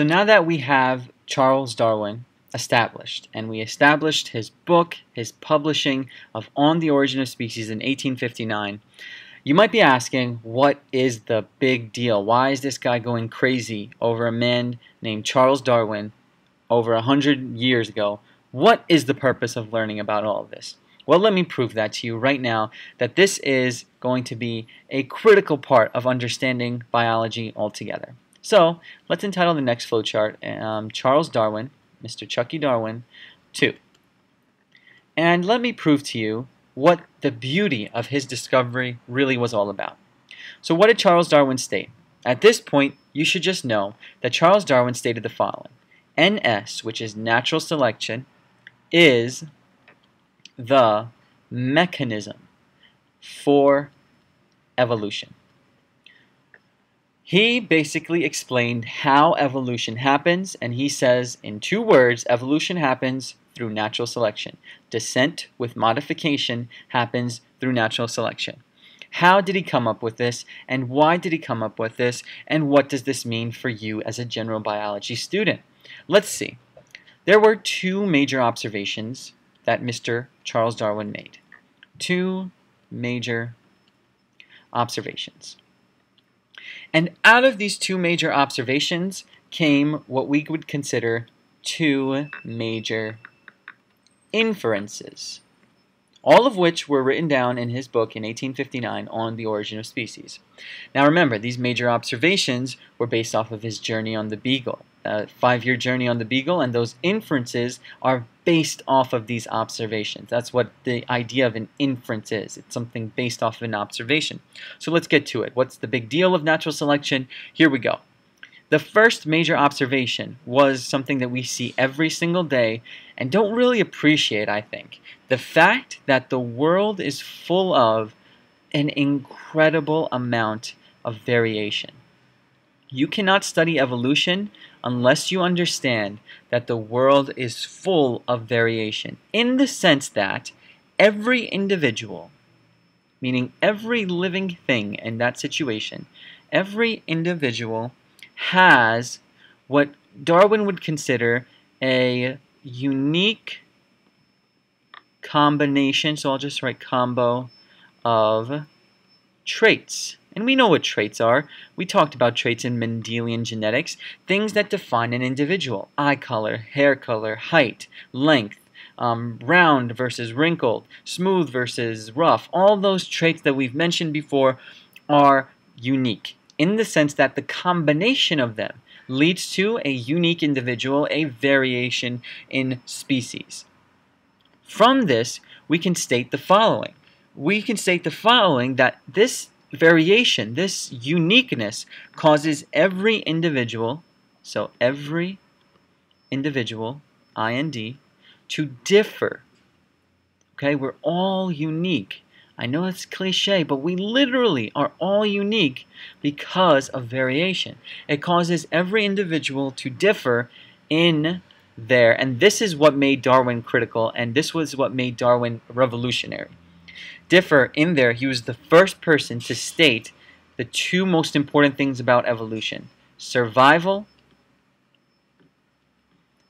So now that we have Charles Darwin established, and we established his book, his publishing of On the Origin of Species in 1859, you might be asking, what is the big deal? Why is this guy going crazy over a man named Charles Darwin over a hundred years ago? What is the purpose of learning about all of this? Well, let me prove that to you right now that this is going to be a critical part of understanding biology altogether. So let's entitle the next flowchart um, Charles Darwin, Mr. Chucky Darwin, 2. And let me prove to you what the beauty of his discovery really was all about. So what did Charles Darwin state? At this point, you should just know that Charles Darwin stated the following. NS, which is natural selection, is the mechanism for evolution. He basically explained how evolution happens, and he says in two words, evolution happens through natural selection. Descent with modification happens through natural selection. How did he come up with this, and why did he come up with this, and what does this mean for you as a general biology student? Let's see. There were two major observations that Mr. Charles Darwin made. Two major observations. And out of these two major observations came what we would consider two major inferences, all of which were written down in his book in 1859 on the origin of species. Now remember, these major observations were based off of his journey on the Beagle, a five-year journey on the Beagle, and those inferences are based off of these observations. That's what the idea of an inference is. It's something based off of an observation. So let's get to it. What's the big deal of natural selection? Here we go. The first major observation was something that we see every single day and don't really appreciate, I think. The fact that the world is full of an incredible amount of variation. You cannot study evolution unless you understand that the world is full of variation in the sense that every individual, meaning every living thing in that situation, every individual has what Darwin would consider a unique combination, so I'll just write combo of traits. And we know what traits are. We talked about traits in Mendelian genetics, things that define an individual. Eye color, hair color, height, length, um, round versus wrinkled, smooth versus rough. All those traits that we've mentioned before are unique in the sense that the combination of them leads to a unique individual, a variation in species. From this, we can state the following. We can state the following that this variation, this uniqueness, causes every individual, so every individual, IND, to differ. Okay, we're all unique. I know it's cliche, but we literally are all unique because of variation. It causes every individual to differ in there, and this is what made Darwin critical, and this was what made Darwin revolutionary. Differ in there, he was the first person to state the two most important things about evolution survival,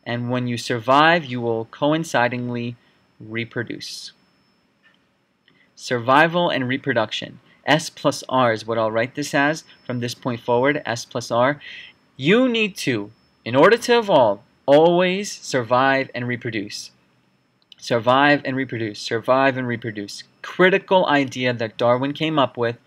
and when you survive, you will coincidingly reproduce. Survival and reproduction. S plus R is what I'll write this as from this point forward, S plus R. You need to, in order to evolve, always survive and reproduce. Survive and reproduce, survive and reproduce. Critical idea that Darwin came up with.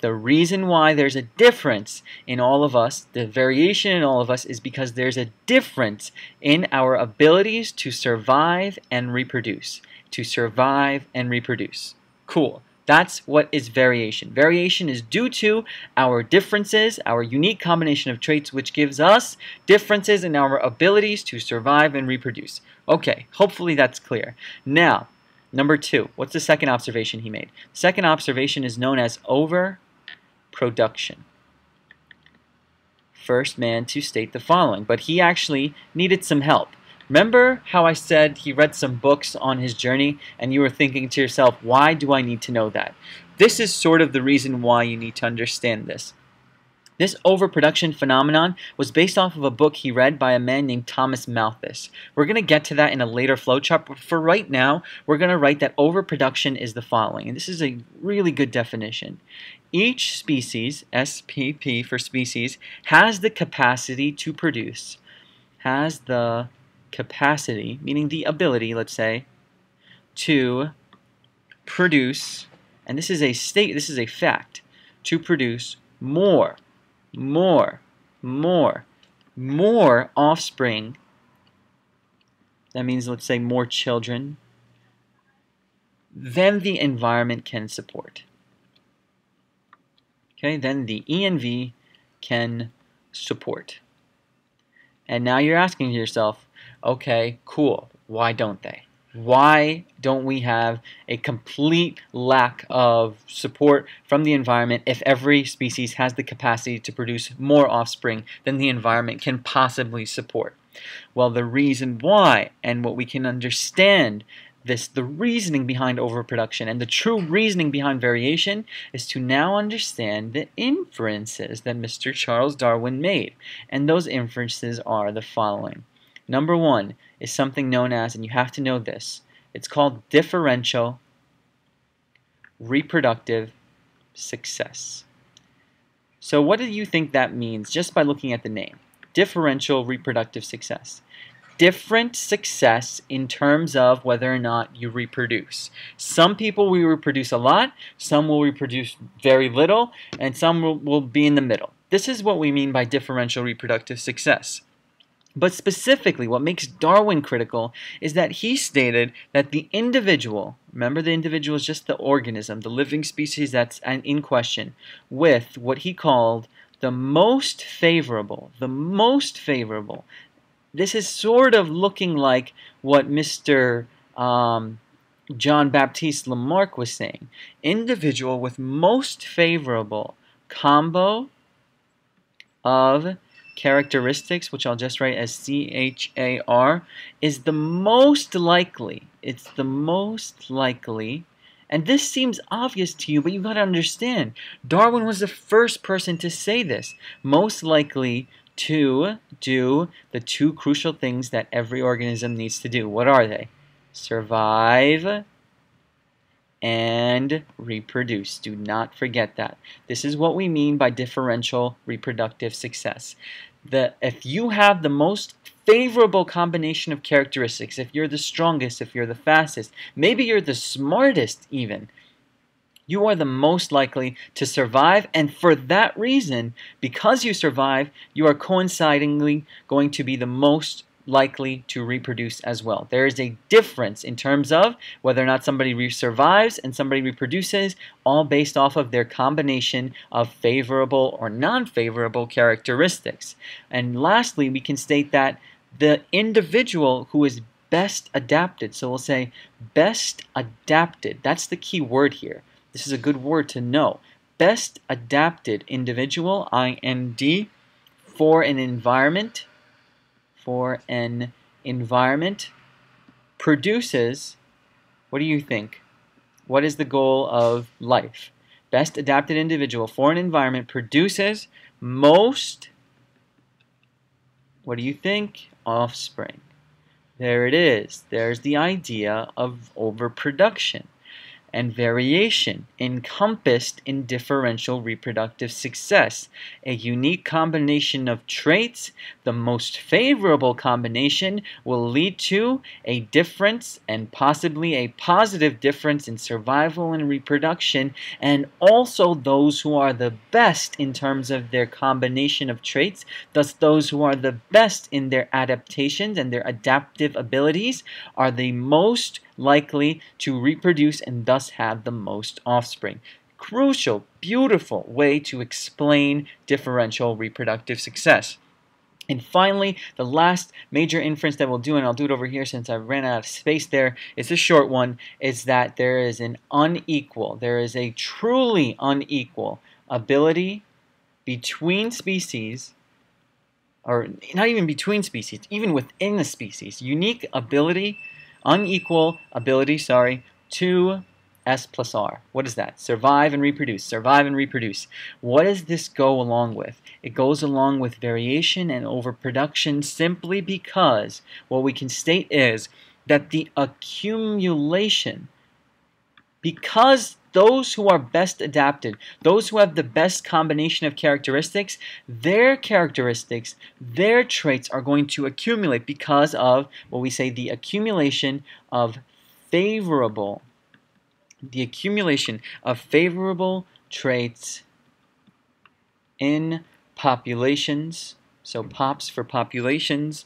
The reason why there's a difference in all of us, the variation in all of us, is because there's a difference in our abilities to survive and reproduce. To survive and reproduce. Cool. That's what is variation. Variation is due to our differences, our unique combination of traits, which gives us differences in our abilities to survive and reproduce. Okay, hopefully that's clear. Now, number two, what's the second observation he made? second observation is known as overproduction. First man to state the following, but he actually needed some help. Remember how I said he read some books on his journey and you were thinking to yourself, why do I need to know that? This is sort of the reason why you need to understand this. This overproduction phenomenon was based off of a book he read by a man named Thomas Malthus. We're going to get to that in a later flowchart, but for right now, we're going to write that overproduction is the following. And this is a really good definition. Each species, SPP for species, has the capacity to produce, has the capacity, meaning the ability, let's say, to produce, and this is a state, this is a fact, to produce more more, more, more offspring. That means, let's say, more children than the environment can support. Okay, then the ENV can support. And now you're asking yourself, okay, cool, why don't they? Why don't we have a complete lack of support from the environment if every species has the capacity to produce more offspring than the environment can possibly support? Well, the reason why and what we can understand this the reasoning behind overproduction and the true reasoning behind variation is to now understand the inferences that Mr. Charles Darwin made. And those inferences are the following. Number one is something known as, and you have to know this, it's called differential reproductive success. So what do you think that means just by looking at the name? Differential reproductive success. Different success in terms of whether or not you reproduce. Some people will reproduce a lot, some will reproduce very little, and some will, will be in the middle. This is what we mean by differential reproductive success. But specifically, what makes Darwin critical is that he stated that the individual, remember the individual is just the organism, the living species that's in question, with what he called the most favorable, the most favorable. This is sort of looking like what Mr. Um, John Baptiste Lamarck was saying. Individual with most favorable combo of characteristics, which I'll just write as C-H-A-R, is the most likely, it's the most likely, and this seems obvious to you, but you've got to understand, Darwin was the first person to say this, most likely to do the two crucial things that every organism needs to do. What are they? Survive and reproduce. Do not forget that. This is what we mean by differential reproductive success. The, if you have the most favorable combination of characteristics, if you're the strongest, if you're the fastest, maybe you're the smartest even, you are the most likely to survive and for that reason, because you survive, you are coincidingly going to be the most likely to reproduce as well. There is a difference in terms of whether or not somebody survives and somebody reproduces, all based off of their combination of favorable or non-favorable characteristics. And lastly, we can state that the individual who is best adapted, so we'll say best adapted, that's the key word here. This is a good word to know. Best adapted individual, IND, for an environment for an environment produces, what do you think? What is the goal of life? Best adapted individual for an environment produces most, what do you think? Offspring. There it is. There's the idea of overproduction and variation encompassed in differential reproductive success, a unique combination of traits. The most favorable combination will lead to a difference and possibly a positive difference in survival and reproduction, and also those who are the best in terms of their combination of traits, thus those who are the best in their adaptations and their adaptive abilities, are the most likely to reproduce and thus have the most offspring. Crucial, beautiful way to explain differential reproductive success. And finally, the last major inference that we'll do, and I'll do it over here since I ran out of space there, it's a short one, is that there is an unequal, there is a truly unequal ability between species, or not even between species, even within the species, unique ability unequal ability, sorry, to S plus R. What is that? Survive and reproduce. Survive and reproduce. What does this go along with? It goes along with variation and overproduction simply because what we can state is that the accumulation, because those who are best adapted, those who have the best combination of characteristics, their characteristics, their traits are going to accumulate because of what we say the accumulation of favorable the accumulation of favorable traits in populations, so POPs for populations,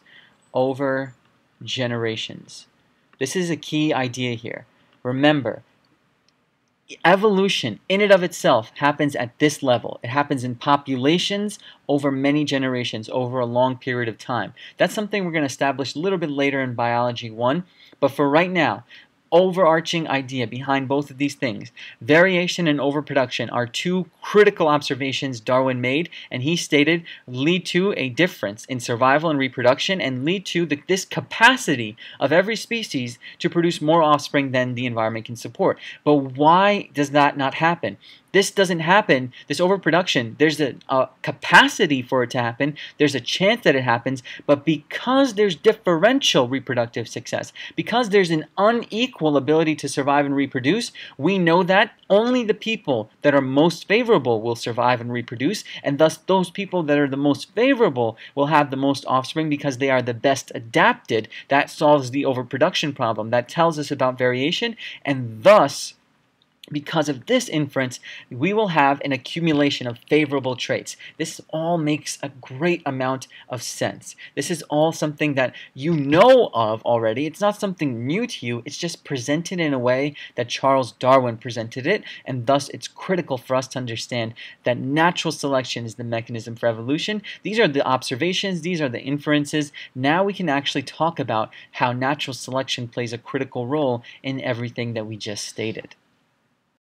over generations. This is a key idea here. Remember, evolution in and of itself happens at this level. It happens in populations over many generations, over a long period of time. That's something we're going to establish a little bit later in Biology 1. But for right now, overarching idea behind both of these things. Variation and overproduction are two critical observations Darwin made, and he stated lead to a difference in survival and reproduction and lead to the, this capacity of every species to produce more offspring than the environment can support. But why does that not happen? This doesn't happen, this overproduction, there's a, a, capacity for it to happen, there's a chance that it happens, but because there's differential reproductive success, because there's an unequal ability to survive and reproduce, we know that only the people that are most favorable will survive and reproduce, and thus those people that are the most favorable will have the most offspring because they are the best adapted. That solves the overproduction problem. That tells us about variation, and thus because of this inference, we will have an accumulation of favorable traits. This all makes a great amount of sense. This is all something that you know of already. It's not something new to you. It's just presented in a way that Charles Darwin presented it, and thus it's critical for us to understand that natural selection is the mechanism for evolution. These are the observations, these are the inferences. Now we can actually talk about how natural selection plays a critical role in everything that we just stated.